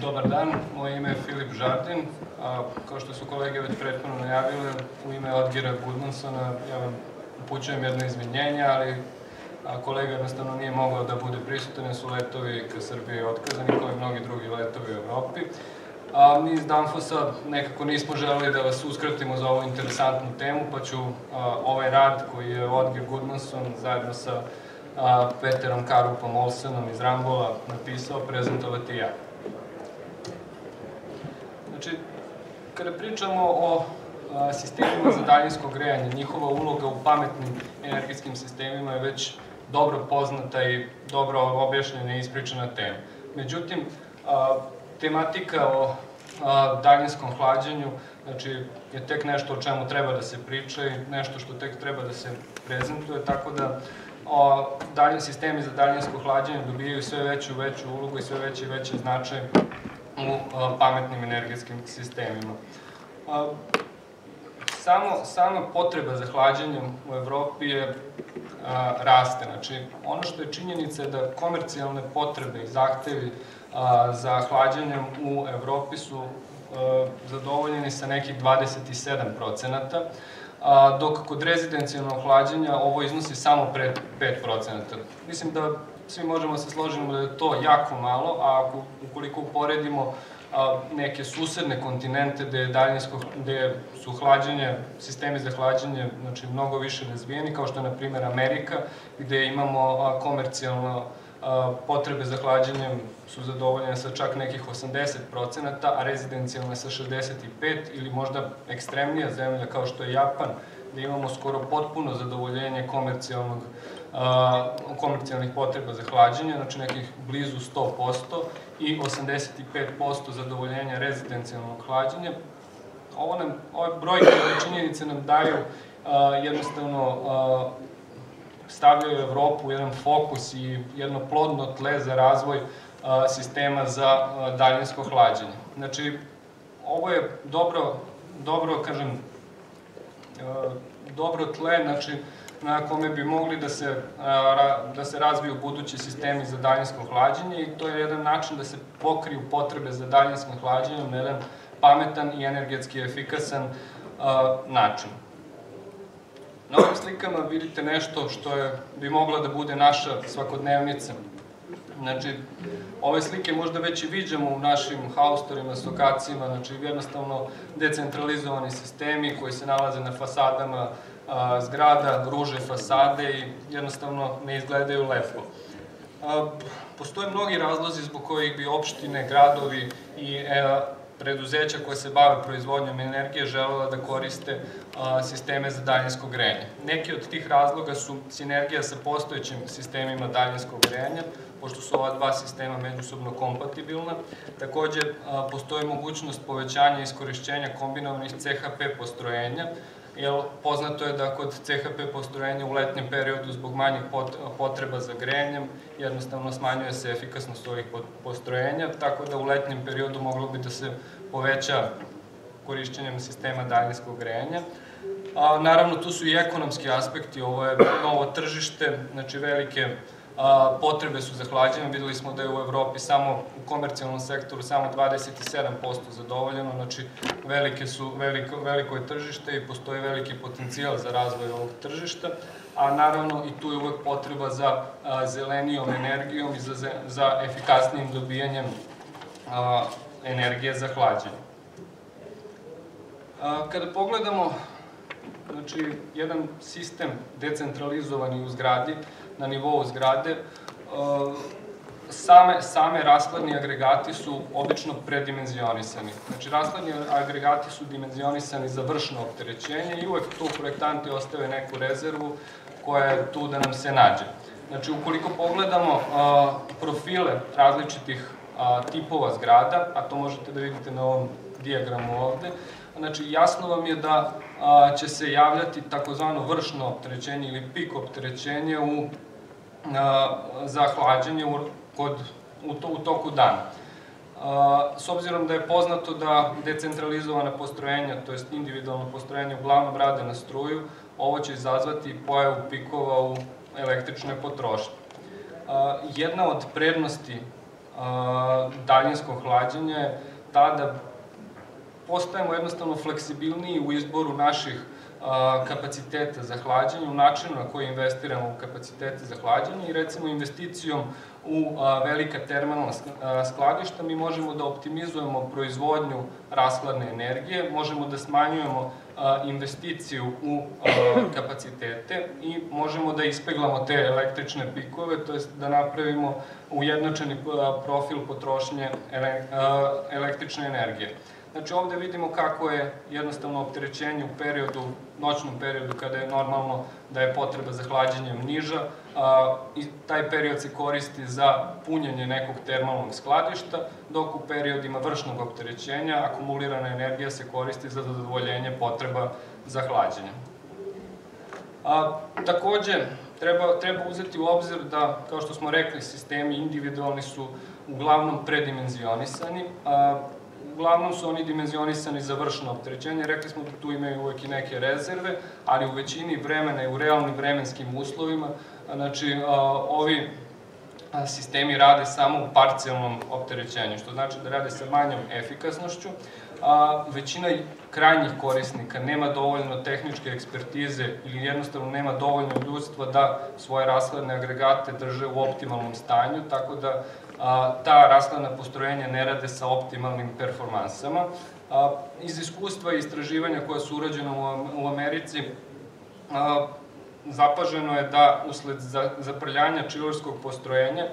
Dobar dan, moje ime je Filip Žardin. A, kao što su kolege već prethodno najavile, u ime Odgira Gudmansona ja vam upućujem jedno izvinjenje, ali kolega jednostavno nije mogao da bude prisutan, su letovi ka Srbiji otkazani, kao i mnogi drugi letovi u Evropi. A, mi iz Danfosa nekako nismo želeli da vas uskratimo za ovu interesantnu temu, pa ću ovaj rad koji je Odgir Gudmanson zajedno sa Peterom Karupom Olsenom iz Rambola napisao, prezentovati ja. Znači, kada pričamo o sistemima za daljinsko grejanje, njihova uloga u pametnim energetskim sistemima je već dobro poznata i dobro objašnjena i ispričana tema. Međutim, tematika o daljinskom hlađenju znači, je tek nešto o čemu treba da se priča i nešto što tek treba da se prezentuje, tako da o, sistemi za daljinsko hlađenje dobijaju sve veću i veću ulogu i sve veći i veći značaj pametnim energetskim sistemima. Samo, sama potreba za hlađenjem u Evropi je a, raste. Znači, ono što je činjenica je da komercijalne potrebe i zahtevi a, za hlađenjem u Evropi su zadovoljeni sa nekih 27 procenata, dok kod rezidencijalnog hlađenja ovo iznosi samo pre 5 procenata. Mislim da svi možemo da se složiti da je to jako malo, a ukoliko uporedimo neke susedne kontinente gde, je daljinsko, gde su hlađenje, sistemi za hlađenje znači, mnogo više razvijeni, kao što je, na primjer, Amerika, gde imamo komercijalno potrebe za hlađenjem su zadovoljene sa čak nekih 80%, a rezidencijalne sa 65% ili možda ekstremnija zemlja kao što je Japan, gde imamo skoro potpuno zadovoljenje komercijalnog komercijalnih potreba za hlađenje, znači nekih blizu 100% i 85% zadovoljenja rezidencijalnog hlađenja. Ovo nam, ove brojke i činjenice nam daju a, jednostavno a, stavljaju Evropu u jedan fokus i jedno plodno tle za razvoj sistema za daljinsko hlađenje. Znači, ovo je dobro, dobro, kažem, dobro tle, znači, na kome bi mogli da se, da se razviju budući sistemi za daljinsko hlađenje i to je jedan način da se pokriju potrebe za daljinskim hlađenjem na jedan pametan i energetski efikasan način. Na ovim slikama vidite nešto što je, bi mogla da bude naša svakodnevnica. Znači, ove slike možda već i viđamo u našim haustorima, stokacijima, znači jednostavno decentralizovani sistemi koji se nalaze na fasadama a, zgrada, ruže fasade i jednostavno ne izgledaju lepo. Postoje mnogi razlozi zbog kojih bi opštine, gradovi i e, preduzeća koje se bave proizvodnjom energije želela da koriste sisteme za daljinsko grejanje. Neki od tih razloga su sinergija sa postojećim sistemima daljinskog grejanja, pošto su ova dva sistema međusobno kompatibilna. Takođe, postoji mogućnost povećanja iskorišćenja kombinovanih CHP postrojenja, jer poznato je da kod CHP postrojenja u letnjem periodu zbog manjih potreba za grejanjem jednostavno smanjuje se efikasnost ovih postrojenja, tako da u letnjem periodu moglo bi da se poveća korišćenjem sistema daljinskog grejanja. A, naravno, tu su i ekonomski aspekti, ovo je novo tržište, znači velike a, potrebe su za hlađenjem, videli smo da je u Evropi samo u komercijalnom sektoru samo 27% zadovoljeno, znači velike su, veliko, veliko je tržište i postoji veliki potencijal za razvoj ovog tržišta, a naravno i tu je uvek potreba za a, zelenijom energijom i za, za efikasnijim dobijanjem a, energije za hlađenje. Kada pogledamo znači, jedan sistem decentralizovani u zgradi, na nivou zgrade, uh, same, same raskladni agregati su obično predimenzionisani. Znači, raskladni agregati su dimenzionisani za vršno opterećenje i uvek tu projektanti ostave neku rezervu koja je tu da nam se nađe. Znači, ukoliko pogledamo uh, profile različitih uh, tipova zgrada, a to možete da vidite na ovom dijagramu ovde, znači jasno vam je da a, će se javljati takozvano vršno opterećenje ili pik opterećenje u za hlađenje u, kod, u, to, u toku dana. S obzirom da je poznato da decentralizovana postrojenja, to jest individualno postrojenje, uglavnom rade na struju, ovo će izazvati pojavu pikova u električnoj potrošnji. Jedna od prednosti daljinsko hlađenje ta da postajemo jednostavno fleksibilniji u izboru naših kapaciteta za hlađenje, u načinu na koji investiramo u kapacitete za hlađenje i recimo investicijom u velika termalna skladišta mi možemo da optimizujemo proizvodnju raskladne energije, možemo da smanjujemo investiciju u kapacitete i možemo da ispeglamo te električne pikove, to jest da napravimo ujednačeni profil potrošnje električne energije. Znači ovde vidimo kako je jednostavno opterećenje u periodu, noćnom periodu kada je normalno da je potreba za hlađenjem niža a, i taj period se koristi za punjenje nekog termalnog skladišta, dok u periodima vršnog opterećenja akumulirana energija se koristi za zadovoljenje potreba za hlađenje. A, takođe, treba, treba uzeti u obzir da, kao što smo rekli, sistemi individualni su uglavnom predimenzionisani, a, uglavnom su oni dimenzionisani za vršno opterećenje, rekli smo da tu imaju uvek i neke rezerve, ali u većini vremena i u realnim vremenskim uslovima, znači ovi sistemi rade samo u parcijalnom opterećenju, što znači da rade sa manjom efikasnošću, a većina krajnjih korisnika nema dovoljno tehničke ekspertize ili jednostavno nema dovoljno ljudstva da svoje rasladne agregate drže u optimalnom stanju, tako da a, ta rasladna postrojenja ne rade sa optimalnim performansama. Iz iskustva i istraživanja koja su urađena u, Americi, zapaženo je da usled zaprljanja čilerskog postrojenja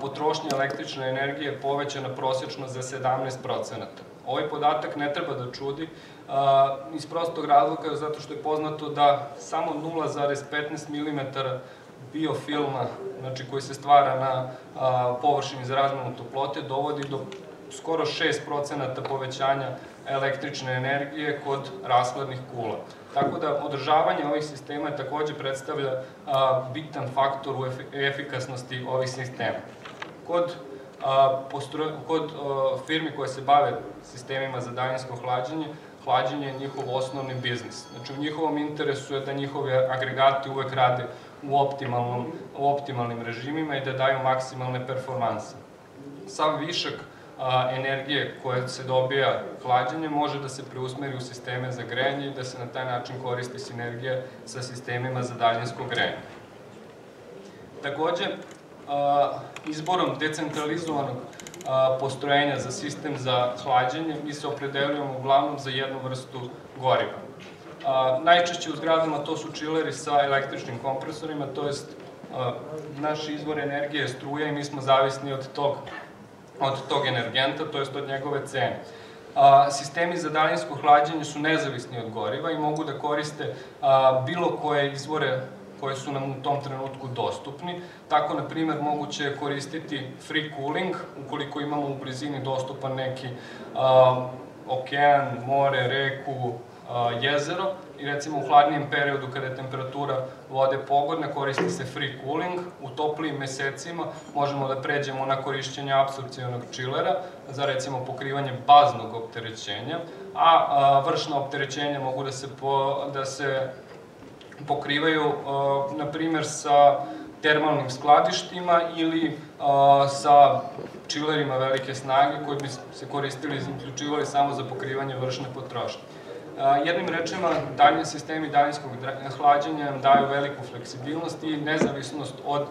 potrošnja električne energije je povećana prosječno za 17%. Ovaj podatak ne treba da čudi iz prostog razloga zato što je poznato da samo 0,15 mm biofilma, znači koji se stvara na površini za razmenu toplote, dovodi do skoro 6% povećanja električne energije kod raskladnih kula. Tako da održavanje ovih sistema takođe predstavlja bitan faktor u efikasnosti ovih sistema. Kod kod firmi koje se bave sistemima za daljinsko hlađenje, hlađenje je njihov osnovni biznis. Znači, u njihovom interesu je da njihovi agregati uvek rade u, optimalnom, optimalnim režimima i da daju maksimalne performanse. Sav višak energije koja se dobija hlađenjem može da se preusmeri u sisteme za grejanje i da se na taj način koristi sinergija sa sistemima za daljinsko grejanje. Takođe, izborom decentralizovanog postrojenja za sistem za hlađenje mi se opredeljujemo uglavnom za jednu vrstu goriva. A, najčešće u zgradama to su čileri sa električnim kompresorima, to jest naš izvor energije je struja i mi smo zavisni od tog, od tog energenta, to jest od njegove cene. A, sistemi za daljinsko hlađenje su nezavisni od goriva i mogu da koriste bilo koje izvore koje su nam u tom trenutku dostupni. Tako, na primer, moguće je koristiti free cooling, ukoliko imamo u blizini dostupan neki okean, more, reku, jezero i recimo u hladnijem periodu kada je temperatura vode pogodna koristi se free cooling, u toplijim mesecima možemo da pređemo na korišćenje absorpcijonog čilera za recimo pokrivanje baznog opterećenja, a, vršna opterećenja mogu da se, po, da se pokrivaju na primer sa termalnim skladištima ili sa čilerima velike snage koji bi se koristili i uključivali samo za pokrivanje vršne potrošnje. Jednim rečima, daljni sistemi daljinskog hlađenja nam daju veliku fleksibilnost i nezavisnost od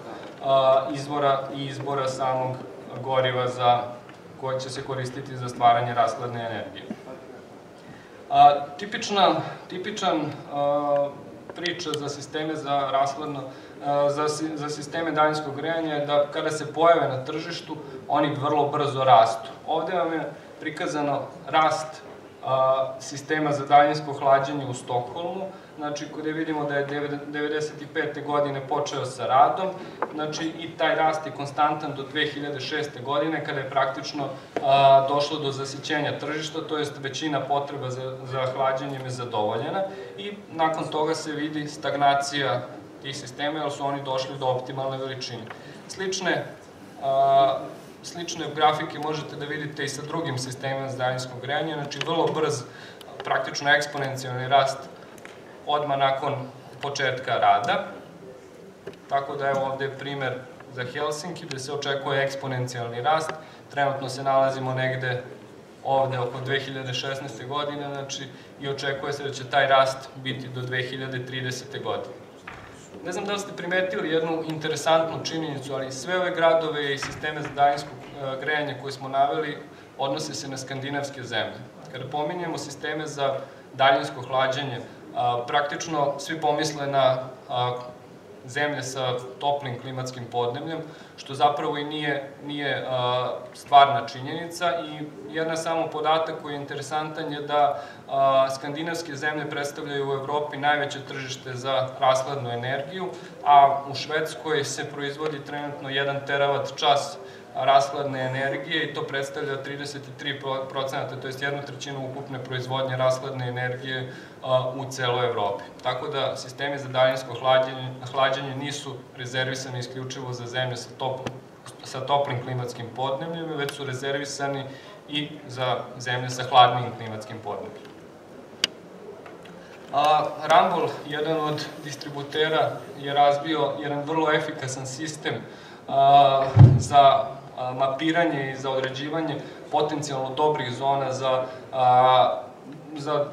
izvora i izbora samog goriva za koje će se koristiti za stvaranje raskladne energije. A, tipična, tipičan priča za sisteme za raskladno, a, za, za sisteme daljinskog grejanja je da kada se pojave na tržištu, oni vrlo brzo rastu. Ovde vam je prikazano rast sistema za daljinsko hlađenje u Stokholmu, znači gde vidimo da je 95. godine počeo sa radom, znači i taj rast je konstantan do 2006. godine kada je praktično a, došlo do zasićenja tržišta, to jest većina potreba za, za hlađenjem je zadovoljena i nakon toga se vidi stagnacija tih sistema jer su oni došli do optimalne veličine. Slične a, slične grafike možete da vidite i sa drugim sistemima za daljinskog grejanja, znači vrlo brz, praktično eksponencijalni rast odma nakon početka rada. Tako da evo ovde je primer za Helsinki, gde se očekuje eksponencijalni rast. Trenutno se nalazimo negde ovde oko 2016. godine, znači i očekuje se da će taj rast biti do 2030. godine. Ne znam da li ste primetili jednu interesantnu činjenicu, ali sve ove gradove i sisteme za daljinsko e, grejanje koje smo naveli odnose se na skandinavske zemlje. Kada pominjemo sisteme za daljinsko hlađenje, praktično svi pomisle na zemlje sa toplim klimatskim podnebljem, što zapravo i nije, nije stvarna činjenica. I jedna samo podatak koji je interesantan je da skandinavske zemlje predstavljaju u Evropi najveće tržište za rasladnu energiju, a u Švedskoj se proizvodi trenutno 1 teravat čas rashladne energije i to predstavlja 33%, to je jednu trećinu ukupne proizvodnje rashladne energije u celoj Evropi. Tako da sistemi za daljinsko hlađenje, nisu rezervisani isključivo za zemlje sa, top, sa toplim klimatskim podnebljima, već su rezervisani i za zemlje sa hladnim klimatskim podnebljima. A, Rambol, jedan od distributera, je razbio jedan vrlo efikasan sistem za mapiranje i za određivanje potencijalno dobrih zona za, za,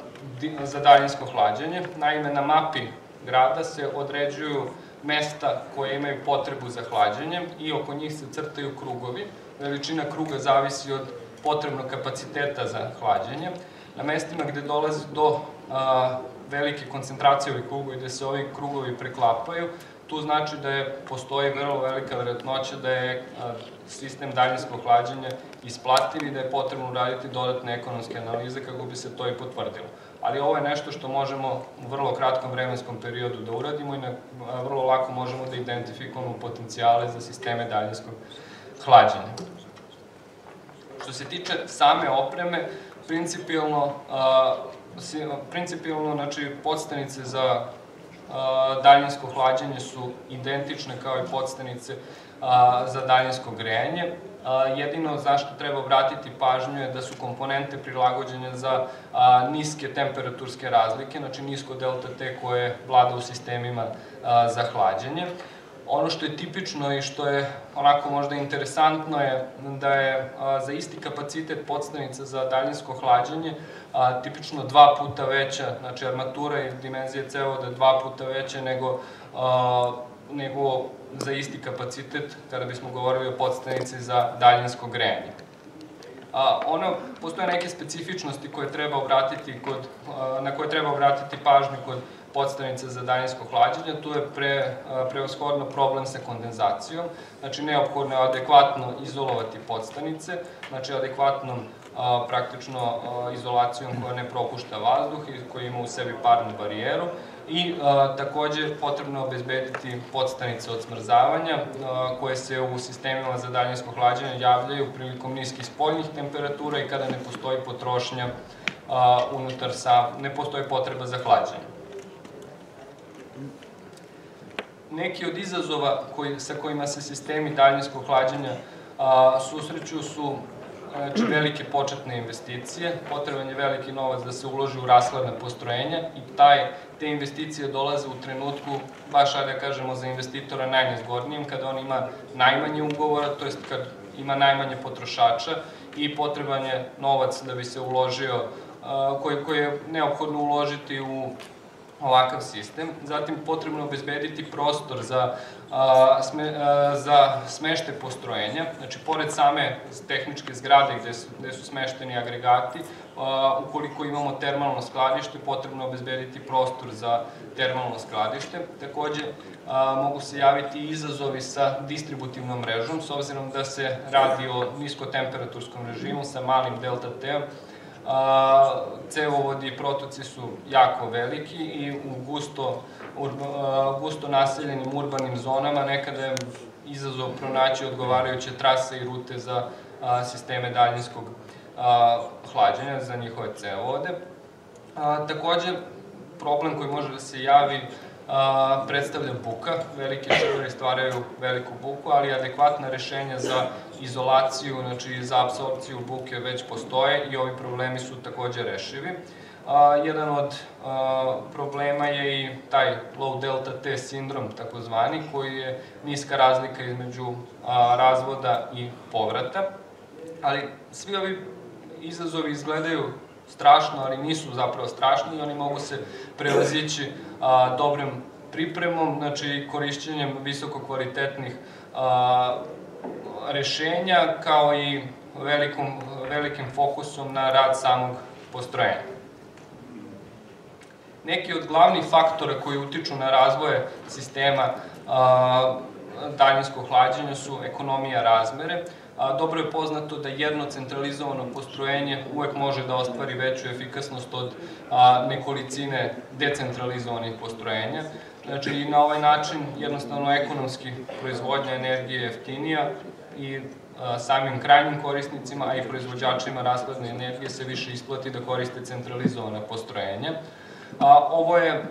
za daljinsko hlađenje. Naime, na mapi grada se određuju mesta koje imaju potrebu za hlađenjem i oko njih se crtaju krugovi. Veličina kruga zavisi od potrebnog kapaciteta za hlađenje. Na mestima gde dolazi do a, velike koncentracije ovih krugova i gde se ovi krugovi preklapaju, tu znači da je, postoji vrlo velika vjerojatnoća da je sistem daljinskog hlađenja isplativ i da je potrebno uraditi dodatne ekonomske analize kako bi se to i potvrdilo. Ali ovo je nešto što možemo u vrlo kratkom vremenskom periodu da uradimo i na, vrlo lako možemo da identifikujemo potencijale za sisteme daljinskog hlađenja. Što se tiče same opreme, principijalno, principijalno znači, podstanice za daljinsko hlađenje su identične kao i podstanice za daljinsko grejanje. Jedino zašto treba obratiti pažnju je da su komponente prilagođene za niske temperaturske razlike, znači nisko delta T koje vlada u sistemima za hlađenje. Ono što je tipično i što je onako možda interesantno je da je za isti kapacitet podstavnica za daljinsko hlađenje tipično dva puta veća, znači armatura i dimenzije cevoda dva puta veća nego, nego za isti kapacitet kada bismo govorili o podstavnici za daljinsko grejanje. A, ono, postoje neke specifičnosti koje treba obratiti kod, na koje treba obratiti pažnju kod podstavnica za daljinsko hlađenje, tu je pre, preoshodno problem sa kondenzacijom, znači neophodno je adekvatno izolovati podstanice, znači adekvatnom a, praktično a, izolacijom koja ne propušta vazduh i koja ima u sebi parnu barijeru i a, takođe potrebno obezbediti podstanice od smrzavanja a, koje se u sistemima za daljinsko hlađenje javljaju prilikom niskih spoljnih temperatura i kada ne postoji potrošnja a, unutar sa, ne postoji potreba za hlađenje. Neki od izazova koji, sa kojima se sistemi daljinskog hlađenja a, susreću su znači, velike početne investicije, potreban je veliki novac da se uloži u rasladna postrojenja i taj, te investicije dolaze u trenutku, baš ajde da kažemo za investitora najnezgodnijim, kada on ima najmanje ugovora, to jest kad ima najmanje potrošača i potreban je novac da bi se uložio, koji, koji je neophodno uložiti u ovakav sistem. Zatim potrebno obezbediti prostor za, a, sme, a, za smešte postrojenja, znači pored same tehničke zgrade gde su, gde su smešteni agregati, a, ukoliko imamo termalno skladište, potrebno obezbediti prostor za termalno skladište. Takođe, a, mogu se javiti izazovi sa distributivnom mrežom, s obzirom da se radi o niskotemperaturskom režimu sa malim delta T, a, cevovodi i protoci su jako veliki i u gusto, urba, gusto naseljenim urbanim zonama nekada je izazov pronaći odgovarajuće trase i rute za a, sisteme daljinskog a, hlađenja za njihove cevovode. A, takođe, problem koji može da se javi a, predstavlja buka. Velike šivori stvaraju veliku buku, ali adekvatna rešenja za izolaciju, znači za apsorpciju buke već postoje i ovi problemi su takođe rešivi. A, jedan od problema je i taj low delta T sindrom takozvani koji je niska razlika između razvoda i povrata. Ali svi ovi izazovi izgledaju strašno, ali nisu zapravo strašni i oni mogu se prevazići a, dobrim pripremom, znači korišćenjem visoko kvalitetnih a, rešenja kao i velikom, velikim fokusom na rad samog postrojenja. Neki od glavnih faktora koji utiču na razvoje sistema daljinskog hlađenja su ekonomija razmere. Dobro je poznato da jedno centralizovano postrojenje uvek može da ostvari veću efikasnost od nekolicine decentralizovanih postrojenja. Znači, na ovaj način jednostavno ekonomski proizvodnja energije je jeftinija i samim krajnim korisnicima, a i proizvođačima raskladne energije se više isplati da koriste centralizovane postrojenja. A, ovo je,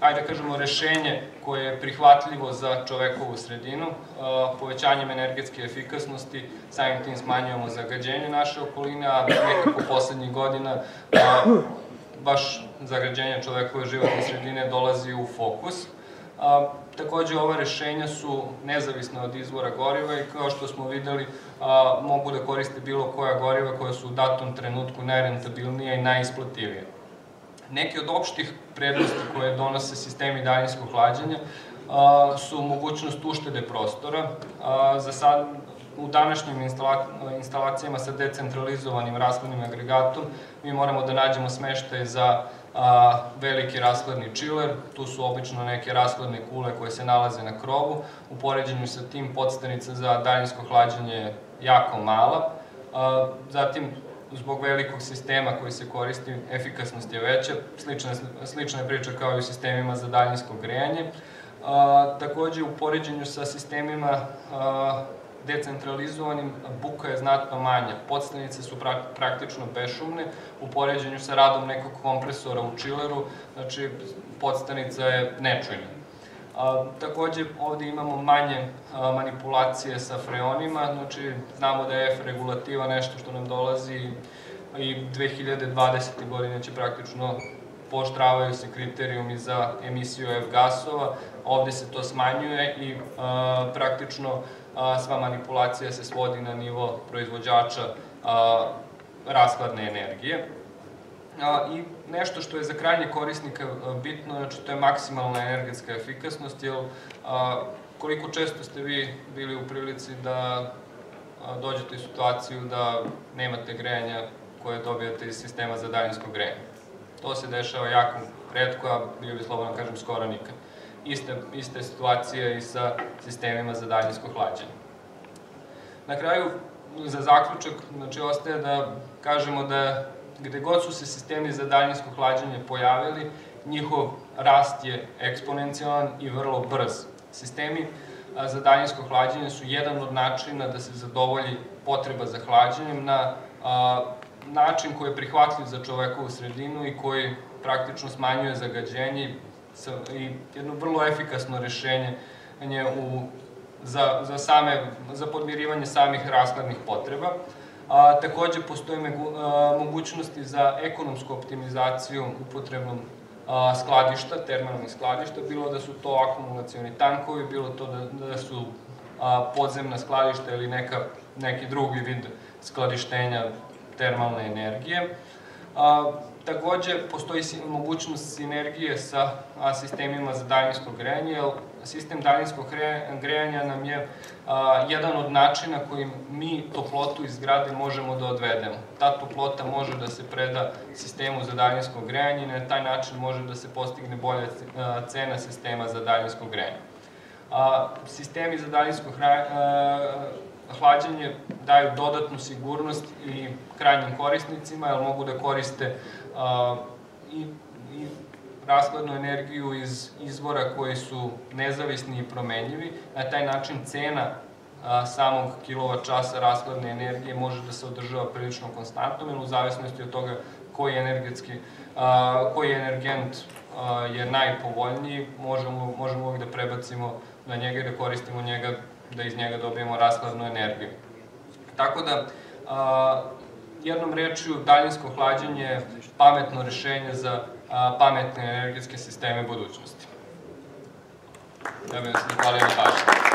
ajde da kažemo, rešenje koje je prihvatljivo za čovekovu sredinu. A, povećanjem energetske efikasnosti, samim tim smanjujemo zagađenje naše okoline, a nekako poslednjih godina a, baš zagađenje čovekove životne sredine dolazi u fokus. Takođe, ova rešenja su nezavisne od izvora goriva i kao što smo videli, mogu da koriste bilo koja goriva koja su u datom trenutku najrentabilnija i najisplativija. Neke od opštih prednosti koje donose sistemi daljinskog hlađenja su mogućnost uštede prostora. Za sad, u današnjim instalacijama sa decentralizovanim rashladnim agregatom mi moramo da nađemo smeštaj za a, veliki rashladni chiller, tu su obično neke rashladne kule koje se nalaze na krovu, u poređenju sa tim podstanica za daljinsko hlađenje je jako mala, zatim zbog velikog sistema koji se koristi, efikasnost je veća, slična, slična je priča kao i u sistemima za daljinsko grejanje. Takođe, u poređenju sa sistemima decentralizovanim, buka je znatno manja. Podstanice su praktično bešumne, u poređenju sa radom nekog kompresora u čileru, znači podstanica je nečujna. A, takođe, ovde imamo manje manipulacije sa freonima, znači znamo da je F regulativa nešto što nam dolazi i 2020. godine će praktično poštravaju se kriterijumi za emisiju F gasova, ovde se to smanjuje i praktično sva manipulacija se svodi na nivo proizvođača raskladne energije. I nešto što je za krajnje korisnika bitno, znači to je maksimalna energetska efikasnost, jer koliko često ste vi bili u prilici da dođete u situaciju da nemate grejanja koje dobijate iz sistema za daljinsko grejanje. To se dešava jako redko, a bio bi slobodno kažem skoro nikad. Iste, iste situacije i sa sistemima za daljinsko hlađenje. Na kraju, za zaključak, znači ostaje da kažemo da gde god su se sistemi za daljinsko hlađenje pojavili, njihov rast je eksponencijalan i vrlo brz. Sistemi za daljinsko hlađenje su jedan od načina da se zadovolji potreba za hlađenjem na a, način koji je prihvatljiv za čovekovu sredinu i koji praktično smanjuje zagađenje i jedno vrlo efikasno rešenje u, za, za, same, za podmirivanje samih raskladnih potreba. A, takođe, postoje mogućnosti za ekonomsku optimizaciju upotrebom a, skladišta, termalnih skladišta, bilo da su to akumulacioni tankovi, bilo to da, da su podzemna skladišta ili neka, neki drugi vid skladištenja termalne energije. A, takođe, postoji mogućnost sinergije sa a, sistemima za daljinsko grejanje, jer sistem daljinskog grejanja nam je a, jedan od načina kojim mi toplotu iz zgrade možemo da odvedemo. Ta toplota može da se preda sistemu za daljinsko grejanje i na taj način može da se postigne bolja cena sistema za daljinsko grejanje. A, sistemi za daljinsko hlađenje daju dodatnu sigurnost i krajnjim korisnicima, jer mogu da koriste a, i, i raskladnu energiju iz izvora koji su nezavisni i promenljivi. Na taj način cena a, samog kilovat časa raskladne energije može da se održava prilično konstantno, ili u zavisnosti od toga koji energetski, a, koji energent a, je najpovoljniji, možemo, možemo uvijek da prebacimo na njega i da koristimo njega, da iz njega dobijemo raskladnu energiju. Tako da, jednom rečju, daljinsko hlađenje je pametno rešenje za pametne energetske sisteme budućnosti. Ja bih vas zahvalio na pažnju.